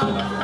是